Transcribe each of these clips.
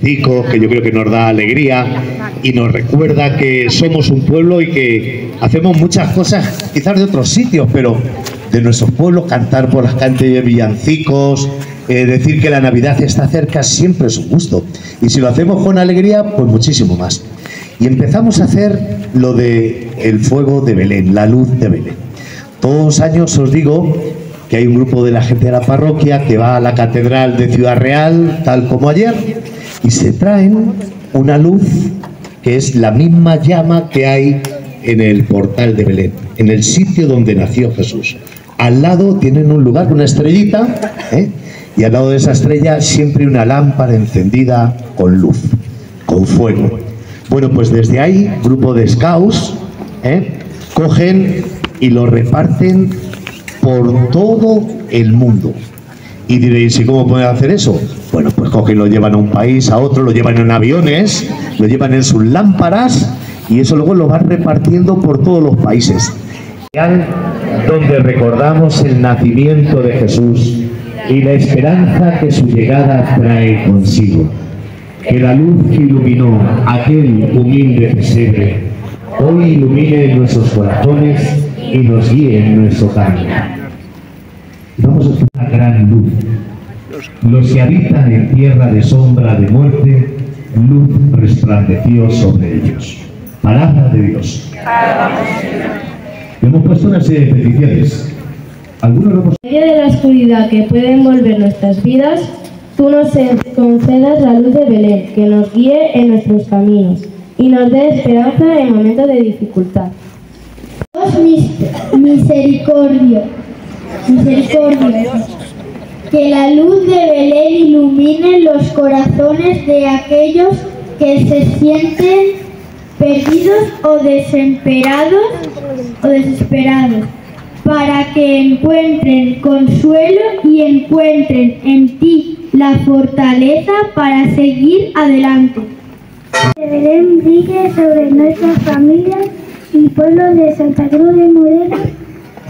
que yo creo que nos da alegría y nos recuerda que somos un pueblo y que hacemos muchas cosas quizás de otros sitios, pero de nuestros pueblos, cantar por las calles de villancicos, eh, decir que la Navidad está cerca siempre es un gusto. Y si lo hacemos con alegría, pues muchísimo más. Y empezamos a hacer lo de el fuego de Belén, la luz de Belén. Todos los años os digo que hay un grupo de la gente de la parroquia que va a la catedral de Ciudad Real, tal como ayer, y se traen una luz que es la misma llama que hay en el portal de Belén, en el sitio donde nació Jesús. Al lado tienen un lugar, una estrellita, ¿eh? y al lado de esa estrella siempre una lámpara encendida con luz, con fuego. Bueno, pues desde ahí, grupo de scouts, ¿eh? cogen y lo reparten por todo el mundo. Y diréis, ¿y cómo pueden hacer eso? Bueno, pues cogen, lo llevan a un país, a otro, lo llevan en aviones, lo llevan en sus lámparas y eso luego lo van repartiendo por todos los países. Donde recordamos el nacimiento de Jesús y la esperanza que su llegada trae consigo. Que la luz que iluminó aquel humilde pesebre hoy ilumine nuestros corazones y nos guíe en nuestro camino. Vamos a hacer una gran luz. Los que habitan en tierra de sombra de muerte, luz resplandeció sobre ellos. Palabra de Dios. Hemos puesto una serie de peticiones. Algunos En medio de la oscuridad que puede envolver nuestras vidas, tú nos concedas la luz de Belén, que nos guíe en nuestros caminos y nos dé esperanza en momentos de dificultad. Dios misericordia misericordia. Que la luz de Belén ilumine los corazones de aquellos que se sienten perdidos o desesperados o desesperados para que encuentren consuelo y encuentren en ti la fortaleza para seguir adelante. Que Belén brille sobre nuestras familias y pueblos de Santa Cruz de Morena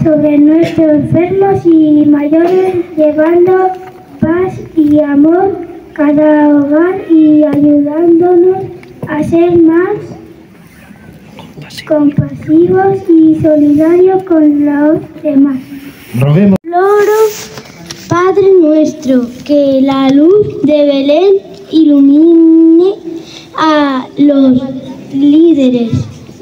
sobre nuestros enfermos y mayores, llevando paz y amor cada hogar y ayudándonos a ser más compasivos y solidarios con los demás. Roguemos. Padre nuestro, que la luz de Belén ilumine a los líderes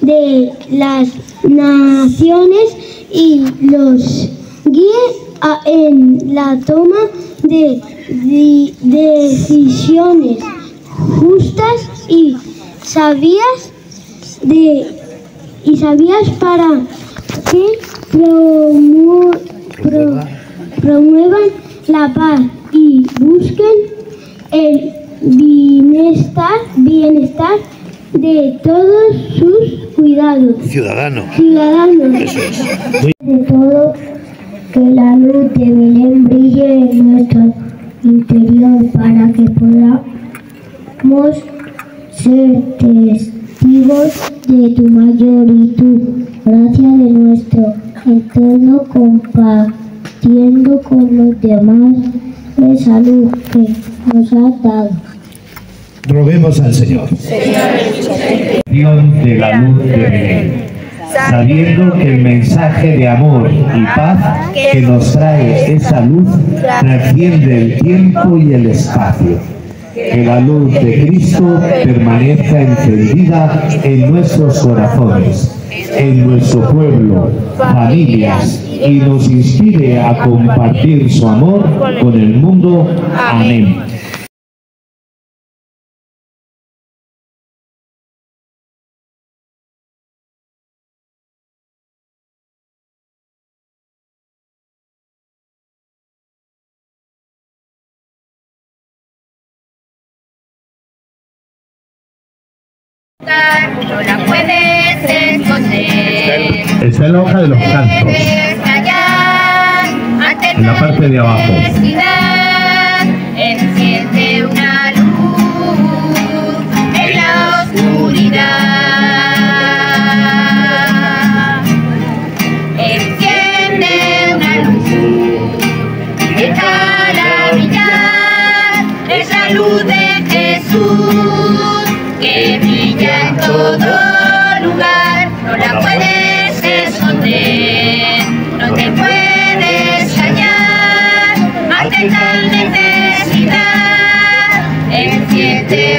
de las naciones y los guíe en la toma de, decisiones justas y sabias de y sabías para que promuevan la paz y busquen el bienestar, bienestar de todos sus cuidados. Ciudadanos. Ciudadanos. Eso es. De todo, que la luz de Belén brille en nuestro interior para que podamos ser testigos de tu mayor y tu gracia de nuestro entorno compartiendo con los demás esa luz que nos ha dado. Roguemos al Señor. De la luz de Belén, sabiendo que el mensaje de amor y paz que nos trae esa luz trasciende el tiempo y el espacio. Que la luz de Cristo permanezca encendida en nuestros corazones, en nuestro pueblo, familias, y nos inspire a compartir su amor con el mundo. Amén. No la puedes esconder. Está en la hoja de los cantos. En la parte de abajo. Enciende una luz en la oscuridad. Enciende una luz, brillar, es la luz de Jesús. que tal necesidad. Enciende una